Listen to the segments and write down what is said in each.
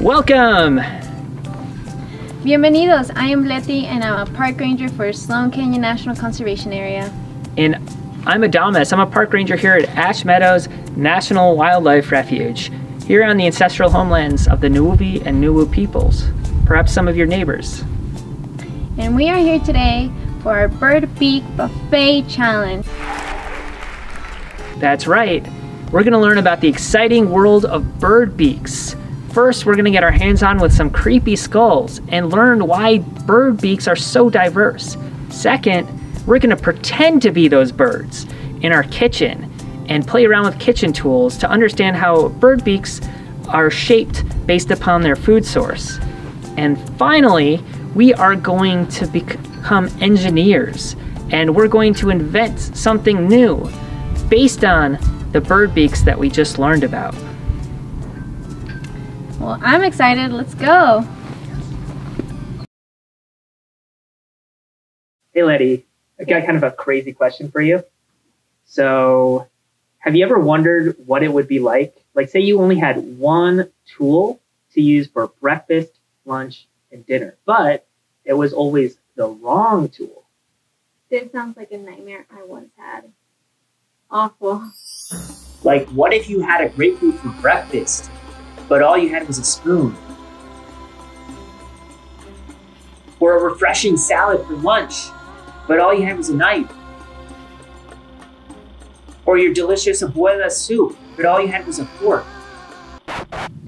Welcome! Bienvenidos, I am Lety and I'm a park ranger for Sloan Canyon National Conservation Area. And I'm Adamas. I'm a park ranger here at Ash Meadows National Wildlife Refuge, here on the ancestral homelands of the Nuwuvi and Nuwu peoples, perhaps some of your neighbors. And we are here today for our Bird Beak Buffet Challenge. That's right. We're going to learn about the exciting world of bird beaks. First, we're going to get our hands on with some creepy skulls and learn why bird beaks are so diverse. Second, we're going to pretend to be those birds in our kitchen and play around with kitchen tools to understand how bird beaks are shaped based upon their food source. And finally, we are going to become engineers and we're going to invent something new based on the bird beaks that we just learned about. Well, I'm excited. Let's go. Hey, Lety. I got kind of a crazy question for you. So, have you ever wondered what it would be like? Like, say you only had one tool to use for breakfast, lunch, and dinner, but it was always the wrong tool. This sounds like a nightmare I once had. Awful. Like, what if you had a grapefruit for breakfast, but all you had was a spoon? Or a refreshing salad for lunch, but all you had was a knife? Or your delicious abuela soup, but all you had was a fork?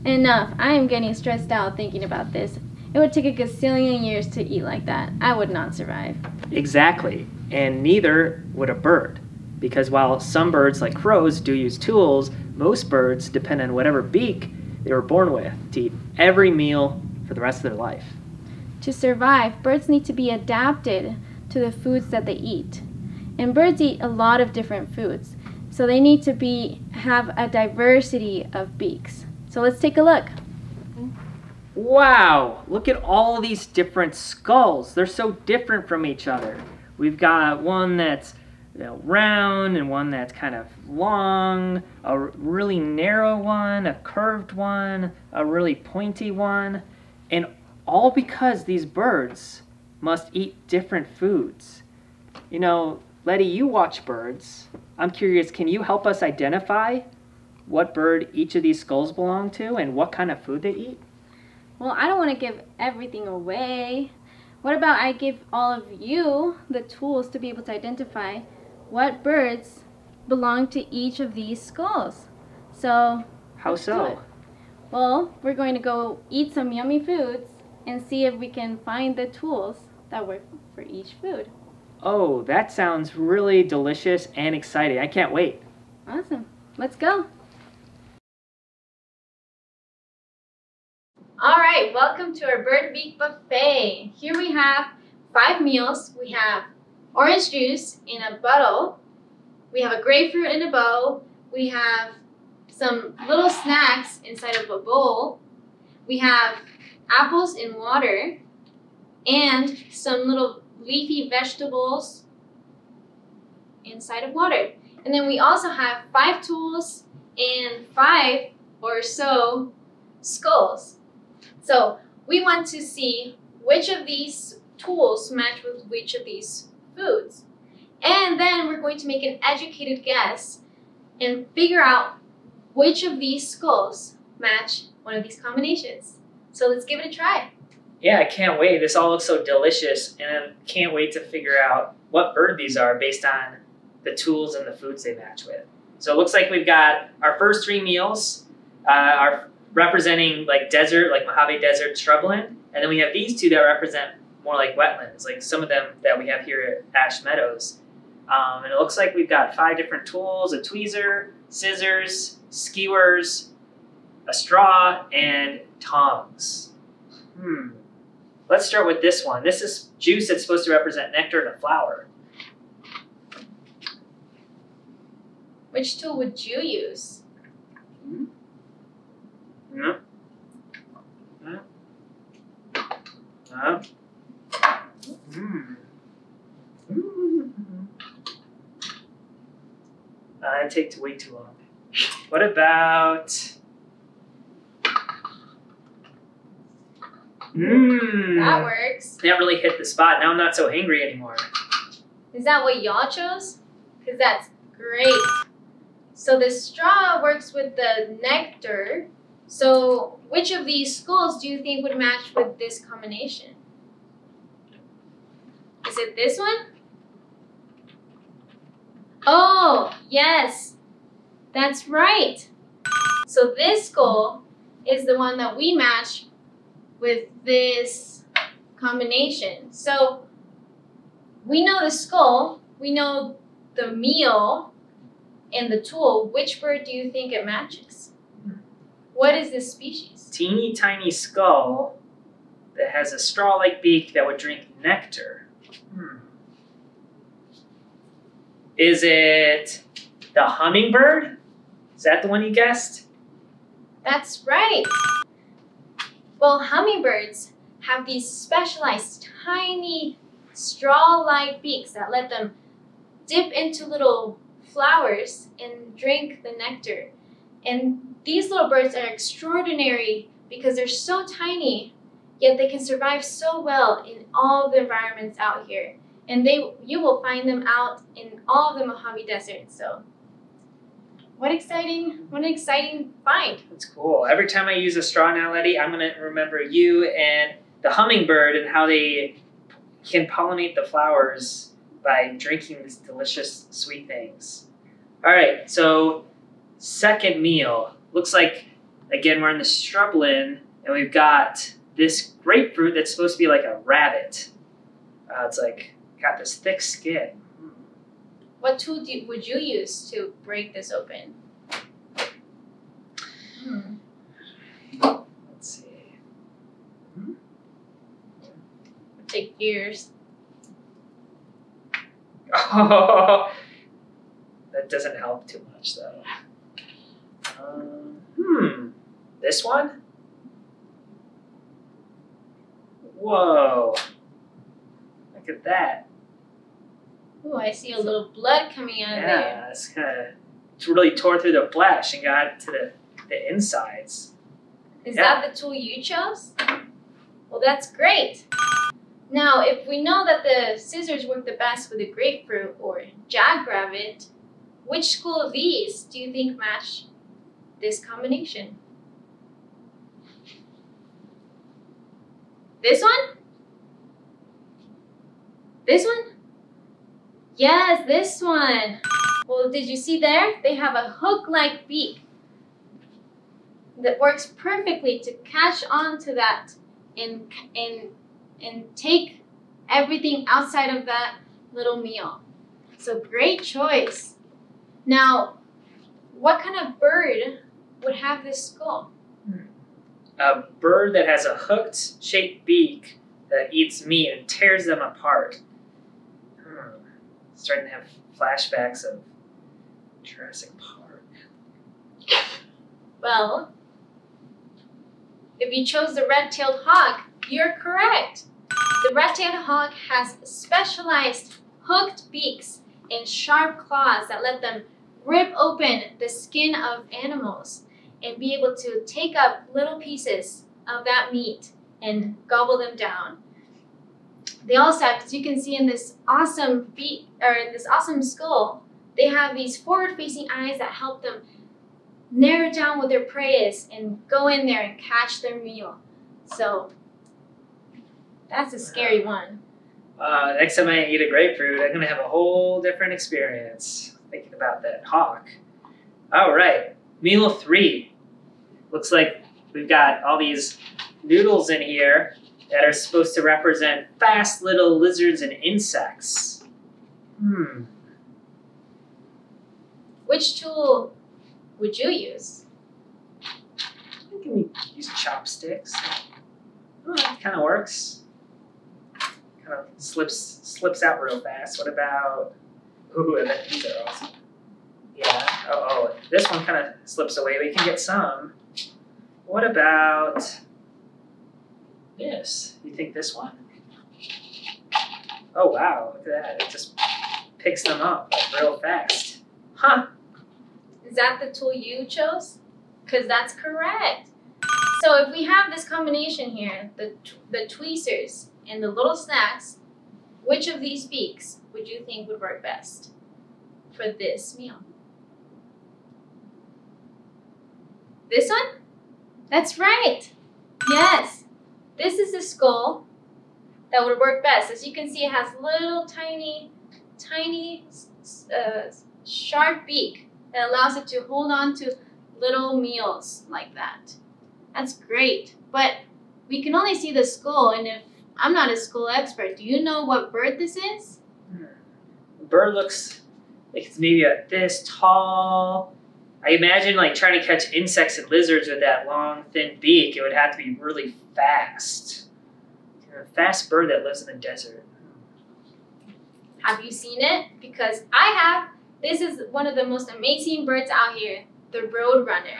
Enough. I am getting stressed out thinking about this. It would take a gazillion years to eat like that. I would not survive. Exactly. And neither would a bird. Because while some birds, like crows, do use tools, most birds depend on whatever beak they were born with to eat every meal for the rest of their life. To survive, birds need to be adapted to the foods that they eat. And birds eat a lot of different foods. So they need to be have a diversity of beaks. So let's take a look. Wow, look at all these different skulls. They're so different from each other. We've got one that's you know, round and one that's kind of long, a really narrow one, a curved one, a really pointy one, and all because these birds must eat different foods. You know, Lety, you watch birds. I'm curious, can you help us identify what bird each of these skulls belong to and what kind of food they eat? Well, I don't want to give everything away. What about I give all of you the tools to be able to identify what birds belong to each of these skulls? So, how so? Well, we're going to go eat some yummy foods and see if we can find the tools that work for each food. Oh, that sounds really delicious and exciting. I can't wait. Awesome. Let's go. All right, welcome to our Bird Beak Buffet. Here we have five meals. We have orange juice in a bottle. We have a grapefruit in a bowl. We have some little snacks inside of a bowl. We have apples in water and some little leafy vegetables inside of water. And then we also have five tools and five or so skulls. So we want to see which of these tools match with which of these foods. And then we're going to make an educated guess and figure out which of these skulls match one of these combinations. So let's give it a try. Yeah, I can't wait. This all looks so delicious, and I can't wait to figure out what bird these are based on the tools and the foods they match with. So it looks like we've got our first three meals uh, are representing like desert, like Mojave Desert shrubland, and then we have these two that represent more like wetlands, like some of them that we have here at Ash Meadows. Um, and it looks like we've got five different tools: a tweezer, scissors, skewers, a straw, and tongs. Hmm. Let's start with this one. This is juice that's supposed to represent nectar in a flower. Which tool would you use? Hmm? Yeah. Yeah. Yeah. Mm. Mm. Uh, it takes way too long. What about Mmm. That works. That really hit the spot. Now I'm not so angry anymore. Is that what y'all chose? Because that's great. So the straw works with the nectar. So which of these schools do you think would match with this combination? Is it this one? Oh, yes. That's right. So this skull is the one that we match with this combination. So we know the skull, we know the meal, and the tool. Which bird do you think it matches? What is this species? Teeny tiny skull that has a straw like beak that would drink nectar. Hmm. Is it the hummingbird? Is that the one you guessed? That's right. Well, hummingbirds have these specialized tiny straw-like beaks that let them dip into little flowers and drink the nectar. And these little birds are extraordinary because they're so tiny, yet they can survive so well in all the environments out here. And they you will find them out in all the Mojave Desert. So what exciting, what an exciting find. That's cool. Every time I use a straw now, Lety, I'm going to remember you and the hummingbird and how they can pollinate the flowers by drinking these delicious sweet things. All right, so second meal. Looks like, again, we're in the shrubland and we've got this grapefruit that's supposed to be like a rabbit. Uh, it's like got this thick skin. What tool do, would you use to break this open? Hmm. Let's see. Take yours. Oh, that doesn't help too much though. Um, hmm, this one? Whoa, look at that. Oh, I see a little blood coming out of there. Yeah, it's kind of, it's really tore through the flesh and got to the, the insides. Is Yeah. that the tool you chose? Well, that's great. Now, if we know that the scissors work the best with a grapefruit or jackrabbit, which school of these do you think match this combination? This one? This one? Yes, this one. Well, did you see there? They have a hook-like beak that works perfectly to catch on to that and and and take everything outside of that little meal. So great choice. Now, what kind of bird would have this skull? A bird that has a hooked shaped beak that eats meat and tears them apart. Hmm. Starting to have flashbacks of Jurassic Park. Well, if you chose the red-tailed hawk, you're correct. The red-tailed hawk has specialized hooked beaks and sharp claws that let them rip open the skin of animals and be able to take up little pieces of that meat and gobble them down. They also have, as you can see in this awesome beak or in this awesome skull, they have these forward-facing eyes that help them narrow down what their prey is and go in there and catch their meal. So that's a scary one. Uh, next time I eat a grapefruit, I'm gonna have a whole different experience thinking about that hawk. All right, meal three. Looks like we've got all these noodles in here that are supposed to represent fast little lizards and insects. Hmm. Which tool would you use? I can use chopsticks. Oh, that kind of works. Kind of slips slips out real fast. What about? Ooh, and then these are awesome. Yeah. Oh, oh, this one kind of slips away. We can get some. What about this? You think this one? Oh wow! Look at that. It just picks them up like real fast. Huh? Is that the tool you chose? Because that's correct. So if we have this combination here, the the tweezers and the little snacks, which of these beaks would you think would work best for this meal? This one? That's right. Yes. This is the skull that would work best. As you can see, it has little tiny, tiny, uh, sharp beak that allows it to hold on to little meals like that. That's great. But we can only see the skull, and if I'm not a skull expert, do you know what bird this is? The bird looks like it's maybe this tall. I imagine like trying to catch insects and lizards with that long, thin beak. It would have to be really fast. A fast bird that lives in the desert. Have you seen it? Because I have. This is one of the most amazing birds out here, the roadrunner.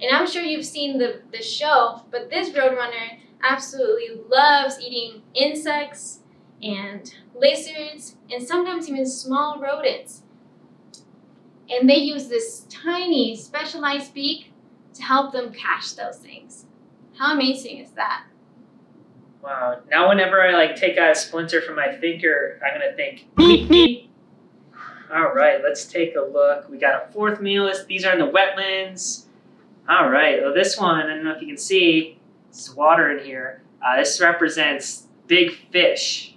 And I'm sure you've seen the, the show, but this roadrunner absolutely loves eating insects and lizards and sometimes even small rodents. And they use this tiny specialized beak to help them catch those things. How amazing is that? Wow. Now whenever I like take out a splinter from my finger, I'm gonna think beep beep. All right, let's take a look. We got a fourth meal. These are in the wetlands. All right, well this one, I don't know if you can see, there's water in here. Uh, this represents big fish.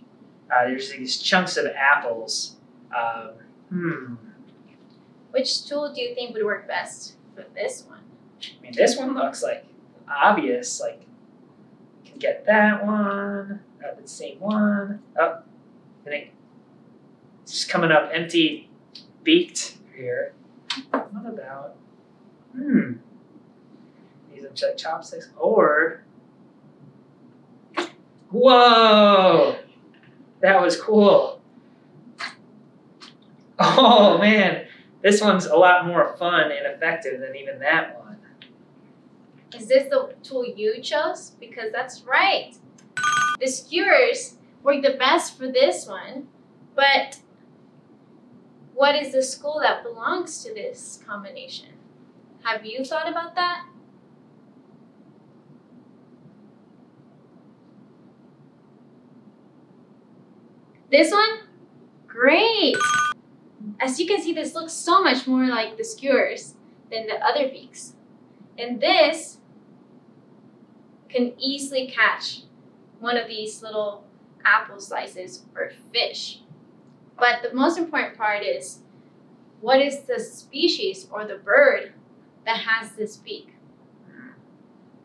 Uh, there's these chunks of apples. Um, hmm. Which tool do you think would work best for this one? I mean, this one looks like obvious. Like, you can get that one. The same one. Oh, I think it's just coming up empty beaked here. What about? Hmm. Use them like chopsticks. Or. Whoa! That was cool. Oh man, this one's a lot more fun and effective than even that one. Is this the tool you chose? Because that's right. The skewers work the best for this one, but what is the school that belongs to this combination? Have you thought about that? This one? Great! As you can see, this looks so much more like the skewers than the other beaks. And this can easily catch one of these little apple slices or fish. But the most important part is what is the species or the bird that has this beak?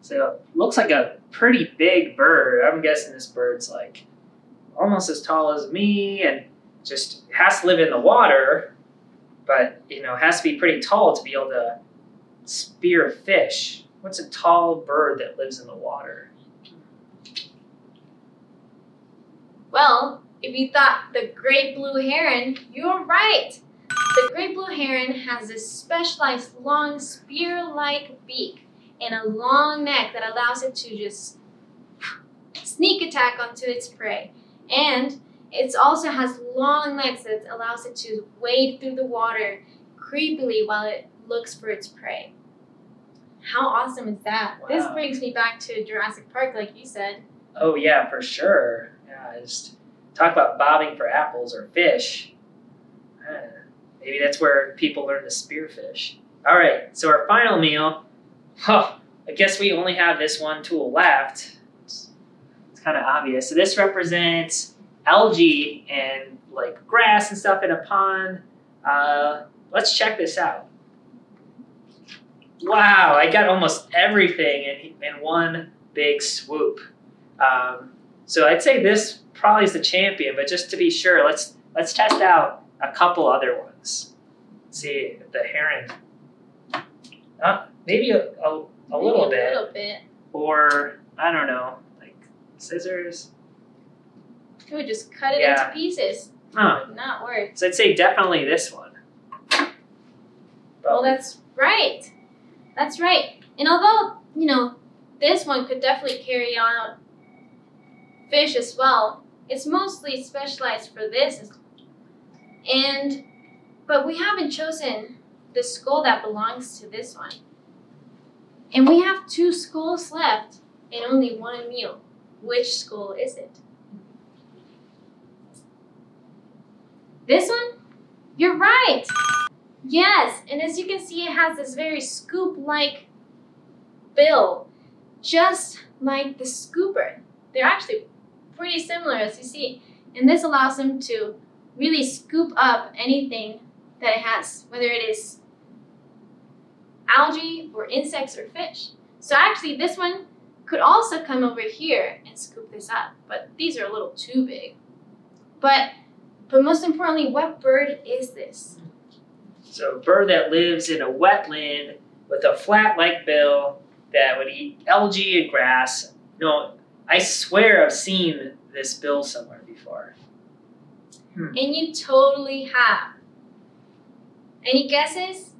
So it looks like a pretty big bird. I'm guessing this bird's like almost as tall as me and just has to live in the water, but you know, has to be pretty tall to be able to spear fish. What's a tall bird that lives in the water? Well, if you thought the great blue heron, you're right. The great blue heron has this specialized long spear-like beak and a long neck that allows it to just sneak attack onto its prey. And it also has long legs that allows it to wade through the water creepily while it looks for its prey. How awesome is that? Wow. This brings me back to Jurassic Park, like you said. Oh yeah, for sure. Yeah, just talk about bobbing for apples or fish. Maybe that's where people learn to spearfish. All right, so our final meal. Huh, I guess we only have this one tool left. It's, it's kind of obvious. So this represents algae and like grass and stuff in a pond. Uh, let's check this out. Wow, I got almost everything in, in one big swoop. Um, so I'd say this probably is the champion, but just to be sure, let's let's test out a couple other ones. Let's see the heron, uh, maybe a, a, a Maybe little a bit, little bit. or I don't know, like scissors. It would just cut it Yeah. into pieces. Huh. Would not work. So I'd say definitely this one. Well, that's right. That's right. And although, you know, this one could definitely carry on fish as well, it's mostly specialized for this. And, but we haven't chosen the skull that belongs to this one. And we have two skulls left and only one meal. Which skull is it? This one? You're right! Yes, and as you can see, it has this very scoop-like bill, just like the scooper. They're actually pretty similar as you see, and this allows them to really scoop up anything that it has, whether it is algae or insects or fish. So actually this one could also come over here and scoop this up, but these are a little too big. But, but most importantly, what bird is this? So a bird that lives in a wetland with a flat-like bill that would eat algae and grass. No, I swear I've seen this bill somewhere before. Hmm. And you totally have. Any guesses?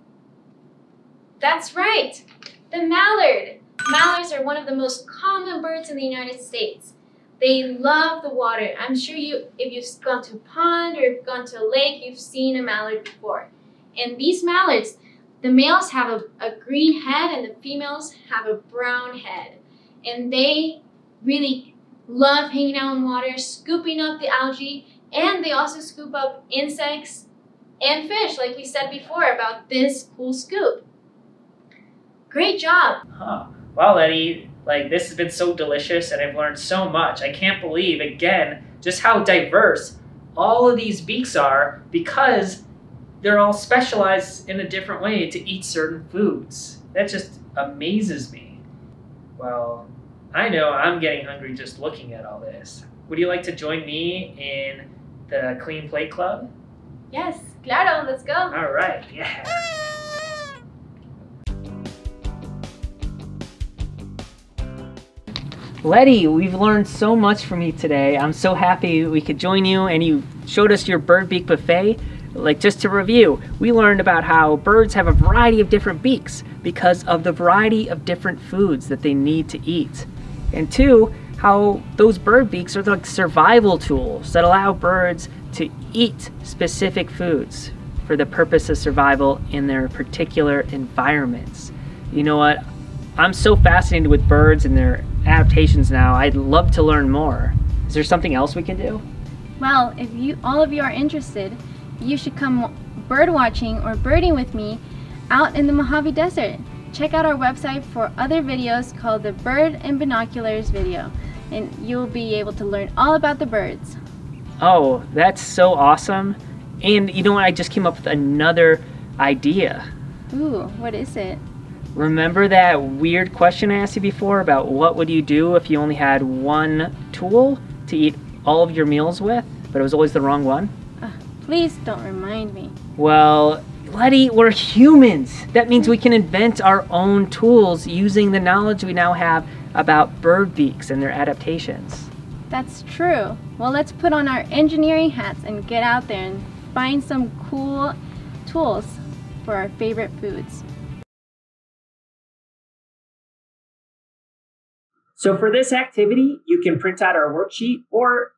That's right, the mallard. Mallards are one of the most common birds in the United States. They love the water. I'm sure you, if you've gone to a pond or you've gone to a lake, you've seen a mallard before. And these mallards, the males have a, a green head and the females have a brown head. And they really love hanging out in water, scooping up the algae, and they also scoop up insects and fish, like we said before about this cool scoop. Great job. Huh. Well, Eddie, like this has been so delicious and I've learned so much. I can't believe, again, just how diverse all of these beaks are because they're all specialized in a different way to eat certain foods. That just amazes me. Well, I know I'm getting hungry just looking at all this. Would you like to join me in the Clean Plate Club? Yes, claro, let's go. All right, yeah. Lety, we've learned so much from you today. I'm so happy we could join you and you showed us your bird beak buffet. Like just to review, we learned about how birds have a variety of different beaks because of the variety of different foods that they need to eat. And two, how those bird beaks are like survival tools that allow birds to eat specific foods for the purpose of survival in their particular environments. You know what? I'm so fascinated with birds and their adaptations now. I'd love to learn more. Is there something else we can do? Well, if you all of you are interested, you should come bird watching or birding with me out in the Mojave Desert. Check out our website for other videos called the Bird and Binoculars video, and you'll be able to learn all about the birds. Oh, that's so awesome. And you know what? I just came up with another idea. Ooh, what is it? Remember that weird question I asked you before about what would you do if you only had one tool to eat all of your meals with, but it was always the wrong one? Uh, please don't remind me. Well, Lety, we're humans. That means we can invent our own tools using the knowledge we now have about bird beaks and their adaptations. That's true. Well, let's put on our engineering hats and get out there and find some cool tools for our favorite foods. So for this activity, you can print out our worksheet or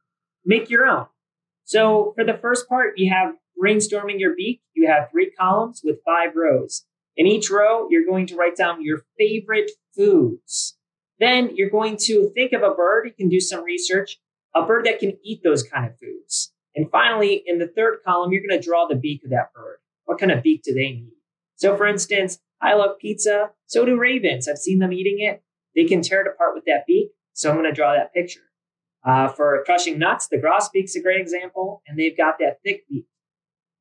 make your own. So for the first part, you have brainstorming your beak. You have three columns with five rows. In each row, you're going to write down your favorite foods. Then you're going to think of a bird. You can do some research, a bird that can eat those kind of foods. And finally, in the third column, you're going to draw the beak of that bird. What kind of beak do they need? So for instance, I love pizza. So do ravens. I've seen them eating it. They can tear it apart with that beak. So I'm going to draw that picture. Uh, for crushing nuts, the grosbeak's a great example, and they've got that thick beak.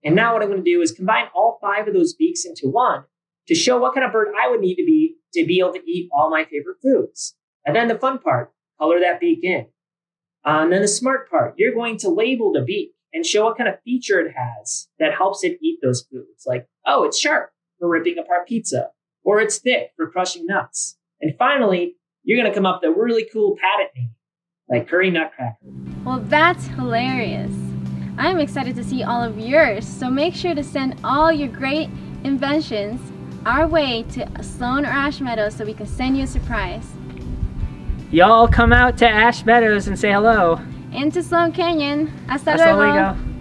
And now what I'm going to do is combine all five of those beaks into one to show what kind of bird I would need to be to be able to eat all my favorite foods. And then the fun part, color that beak in. Uh, and then the smart part, you're going to label the beak and show what kind of feature it has that helps it eat those foods. Like, oh, it's sharp for ripping apart pizza, or it's thick for crushing nuts. And finally, you're going to come up with a really cool patent name, like curry nutcracker. Well, that's hilarious. I'm excited to see all of yours, so make sure to send all your great inventions our way to Sloan or Ash Meadows so we can send you a surprise. Y'all come out to Ash Meadows and say hello. And to Sloan Canyon. Hasta, Hasta luego. luego.